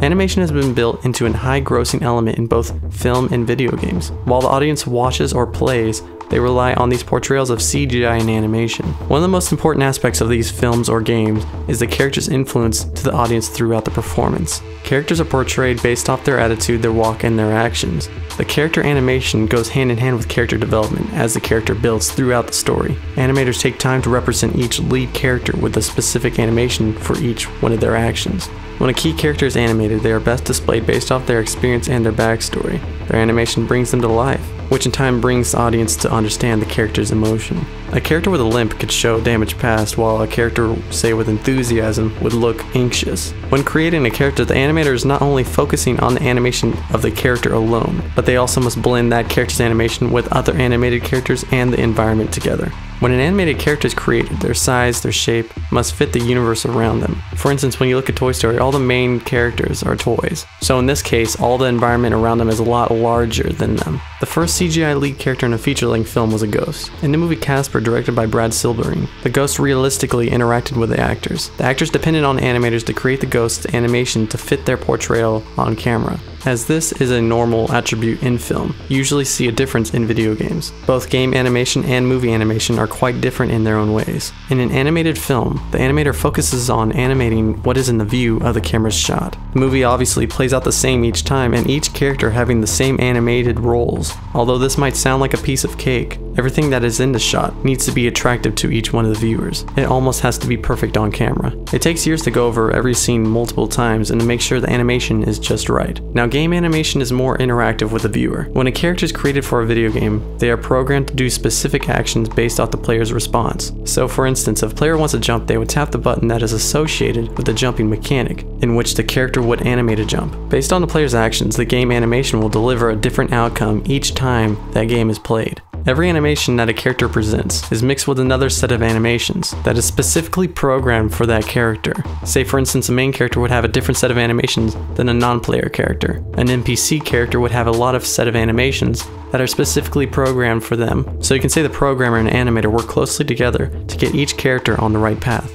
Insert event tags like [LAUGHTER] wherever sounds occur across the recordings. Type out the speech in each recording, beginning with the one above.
Animation has been built into a high grossing element in both film and video games. While the audience watches or plays, they rely on these portrayals of CGI and animation. One of the most important aspects of these films or games is the character's influence to the audience throughout the performance. Characters are portrayed based off their attitude, their walk, and their actions. The character animation goes hand in hand with character development as the character builds throughout the story. Animators take time to represent each lead character with a specific animation for each one of their actions. When a key character is animated, they are best displayed based off their experience and their backstory. Their animation brings them to life, which in time brings the audience to understand the character's emotion. A character with a limp could show damage past, while a character, say with enthusiasm, would look anxious. When creating a character, the animator is not only focusing on the animation of the character alone, but they also must blend that character's animation with other animated characters and the environment together. When an animated character is created, their size, their shape must fit the universe around them. For instance, when you look at Toy Story, all the main characters are toys. So in this case, all the environment around them is a lot larger than them. The first CGI lead character in a feature-length film was a ghost. In the movie Casper, directed by Brad Silberling, the ghost realistically interacted with the actors. The actors depended on animators to create the ghost's animation to fit their portrayal on camera. As this is a normal attribute in film, you usually see a difference in video games. Both game animation and movie animation are quite different in their own ways. In an animated film, the animator focuses on animating what is in the view of the camera's shot. The movie obviously plays out the same each time, and each character having the same animated roles. Although this might sound like a piece of cake, everything that is in the shot needs to be attractive to each one of the viewers. It almost has to be perfect on camera. It takes years to go over every scene multiple times and to make sure the animation is just right. Now, game animation is more interactive with the viewer. When a character is created for a video game, they are programmed to do specific actions based off the player's response. So for instance, if a player wants to jump, they would tap the button that is associated with the jumping mechanic, in which the character would animate a jump. Based on the player's actions, the game animation will deliver a different outcome each time that game is played. Every animation that a character presents is mixed with another set of animations that is specifically programmed for that character. Say for instance a main character would have a different set of animations than a non-player character. An NPC character would have a lot of set of animations that are specifically programmed for them. So you can say the programmer and animator work closely together to get each character on the right path.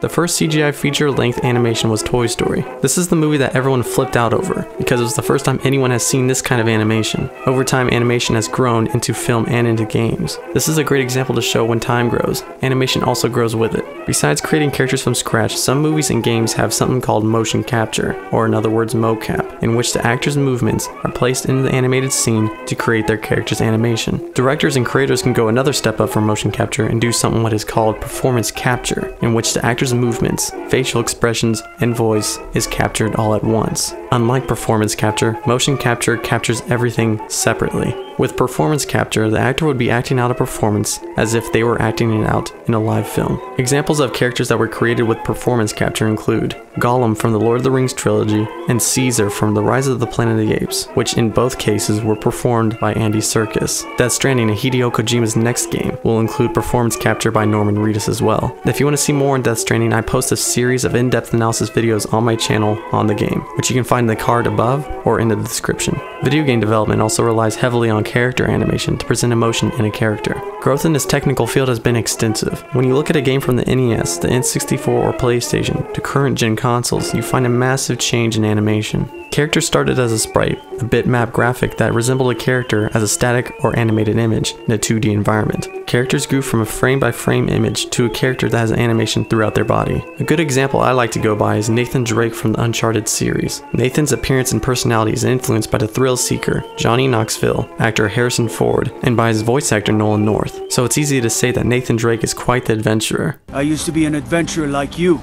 The first CGI feature length animation was Toy Story. This is the movie that everyone flipped out over, because it was the first time anyone has seen this kind of animation. Over time, animation has grown into film and into games. This is a great example to show when time grows, animation also grows with it. Besides creating characters from scratch, some movies and games have something called motion capture, or in other words, mocap, in which the actors' movements are placed into the animated scene to create their character's animation. Directors and creators can go another step up from motion capture and do something what is called performance capture, in which the actors' movements, facial expressions, and voice is captured all at once. Unlike performance capture, motion capture captures everything separately. With performance capture, the actor would be acting out a performance as if they were acting it out in a live film. Examples of characters that were created with performance capture include Gollum from the Lord of the Rings trilogy and Caesar from The Rise of the Planet of the Apes, which in both cases were performed by Andy Serkis. Death Stranding and Hideo Kojima's next game will include performance capture by Norman Reedus as well. If you want to see more on Death Stranding, I post a series of in-depth analysis videos on my channel on the game, which you can find in the card above or in the description. Video game development also relies heavily on character animation to present emotion in a character. Growth in this technical field has been extensive. When you look at a game from the NES, the N64 or PlayStation to current gen consoles, you find a massive change in animation. Characters started as a sprite, a bitmap graphic that resembled a character as a static or animated image in a 2D environment. Characters grew from a frame by frame image to a character that has animation throughout their body. A good example I like to go by is Nathan Drake from the Uncharted series. Nathan's appearance and personality is influenced by the thrill seeker, Johnny Knoxville, actor Harrison Ford, and by his voice actor Nolan North. So it's easy to say that Nathan Drake is quite the adventurer. I used to be an adventurer like you.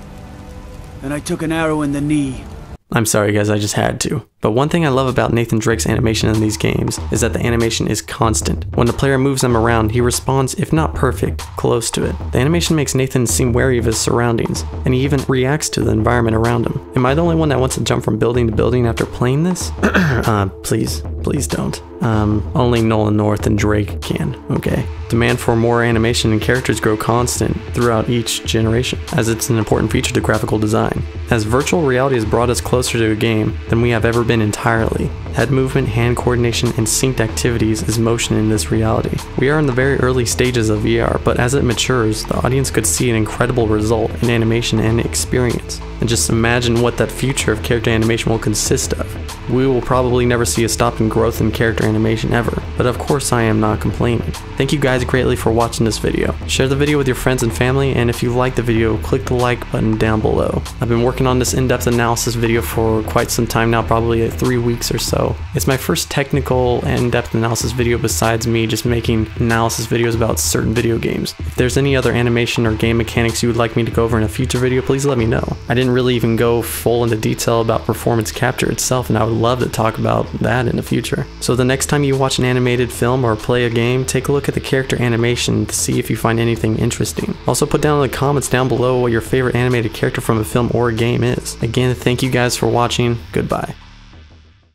And I took an arrow in the knee. I'm sorry guys, I just had to. But one thing I love about Nathan Drake's animation in these games is that the animation is constant. When the player moves them around, he responds, if not perfect, close to it. The animation makes Nathan seem wary of his surroundings, and he even reacts to the environment around him. Am I the only one that wants to jump from building to building after playing this? [CLEARS THROAT] uh, please, please don't. Um, only Nolan North and Drake can, okay? Demand for more animation and characters grow constant throughout each generation, as it's an important feature to graphical design. As virtual reality has brought us closer to a game than we have ever been entirely. Head movement, hand coordination, and synced activities is motion in this reality. We are in the very early stages of VR, but as it matures, the audience could see an incredible result in animation and experience. And just imagine what that future of character animation will consist of. We will probably never see a stop in growth in character animation ever, but of course I am not complaining. Thank you guys greatly for watching this video. Share the video with your friends and family, and if you liked the video, click the like button down below. I've been working on this in-depth analysis video for quite some time now, probably three weeks or so. It's my first technical in-depth analysis video besides me just making analysis videos about certain video games. If there's any other animation or game mechanics you would like me to go over in a future video, please let me know. I didn't really even go full into detail about performance capture itself, and I would love to talk about that in the future. So the next time you watch an animated film or play a game, take a look at the character animation to see if you find anything interesting. Also put down in the comments down below what your favorite animated character from a film or a game is. Again, thank you guys for watching. Goodbye.